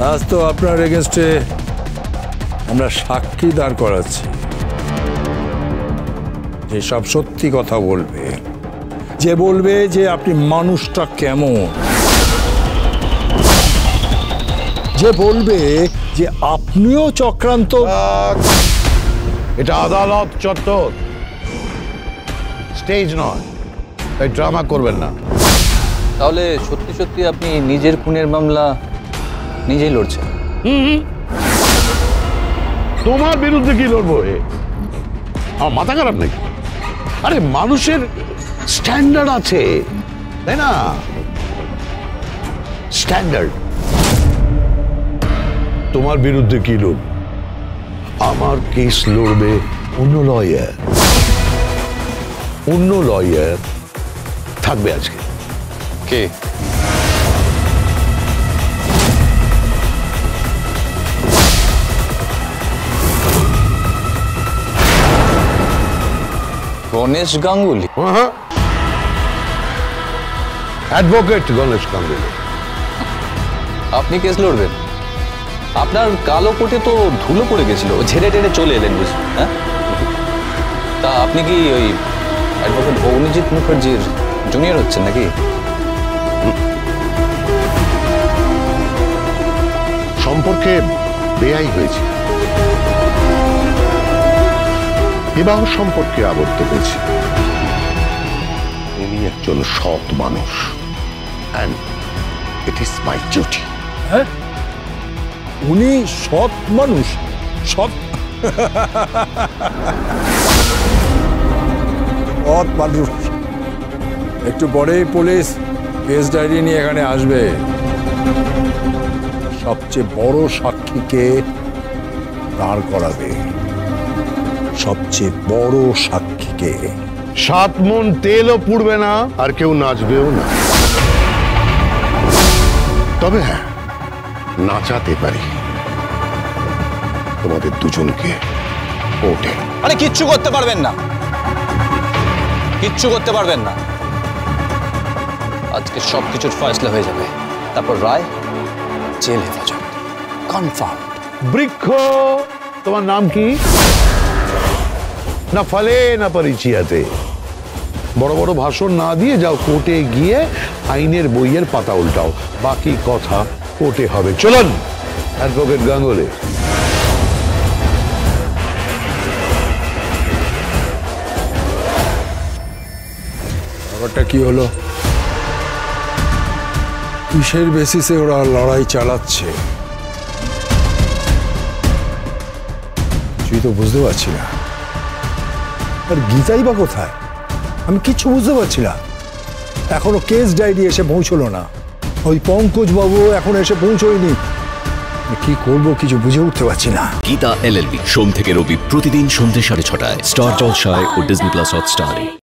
আজ তো আপনার এগেনস্টে আমরা সাক্ষী দাঁড় করাচ্ছি। যে সব সত্যি কথা বলবে যে বলবে যে আপনি মানুষটা কেমন। যে বলবে যে আপনিও চক্রান্ত। এটা আদালত চত্বর। স্টেজ নয়। তাই ড্রামা করবেন না। তাহলে সত্যি সত্যি আপনি নিজের খুনের মামলা নিজেই লড়ছেন তোমার বিরুদ্ধে কি লড়বো এ? আমার মাথা খারাপ নাকি? আরে মানুষের স্ট্যান্ডার্ড আছে। তাই না? স্ট্যান্ডার্ড তোমার বিরুদ্ধে কি লড়ব? আমার কেস লড়বে অন্য লয়ার অন্য লয়ার থাকবে আজকে। কে? গণেশ গাঙ্গুলি। অ্যাডভোকেট গণেশ গাঙ্গুলি। আপনি কেস লড়বেন। আপনার কালো কোটে তো ধুলো পড়ে গেছিল ঝেড়ে টেড়ে চলে এলেন বুঝি হ্যাঁ? তা আপনি কি ওই অ্যাডভোকেট অগ্নিজিৎ মুখার্জির জুনিয়র হচ্ছেন নাকি? সম্পর্কে বেআই হয়েছে। বিবাহ সম্পর্কে আবদ্ধ হয়েছে। উনি একজন সৎ মানুষ। And it is my duty হ্যাঁ? উনি সৎ মানুষ। সৎ। সৎ মানুষ। একটু পরেই পুলিশ কেস ডায়েরি নিয়ে এখানে আসবে। সবচেয়ে বড় সাক্ষীকে দাঁড় করাবে। সবচেয়ে বড় সাক্ষীকে। সাত মন তেলও পুড়বে না আর কেউ নাচবেও না। তবে হ্যাঁ নাচাতে পারি। তোমাদের দুজনকে ওঠে। আরে কিচ্ছু করতে পারবেন না। কিচ্ছু করতে পারবেন না। আজকে সব কিছুর ফয়সলা হয়ে যাবে। তারপর রায় জেল হেফাজত কনফার্ম। বৃক্ষ তোমার নাম কি? না ফলে, না পরিচিয়াতে। বড় বড় ভাষণ না দিয়ে যাও, কোর্টে গিয়ে আইনের বইয়ের পাতা উল্টাও। বাকি কথা কোর্টে হবে। চলুন, অ্যাডভোকেট গাঙ্গুলি। ব্যাপারটা কি হলো? কিসের বেসিসে ওরা লড়াই চালাচ্ছে? কিছুই তো বুঝতে পারছি না। আর গীতাই বা কোথায়? আমি কিচ্ছু বুঝতে পারছি না। এখনও কেস ডায়েরি এসে পৌঁছলো না। ওই পঙ্কজবাবু এখন এসে পৌঁছয়নি। কি করব কিছু বুঝে উঠতে পারছি না। গীতা এলএলবি সোম থেকে রবি প্রতিদিন সন্ধ্যে সাড়ে ছটায়। স্টার জলসায় ও ডিজনি প্লাস হটস্টারে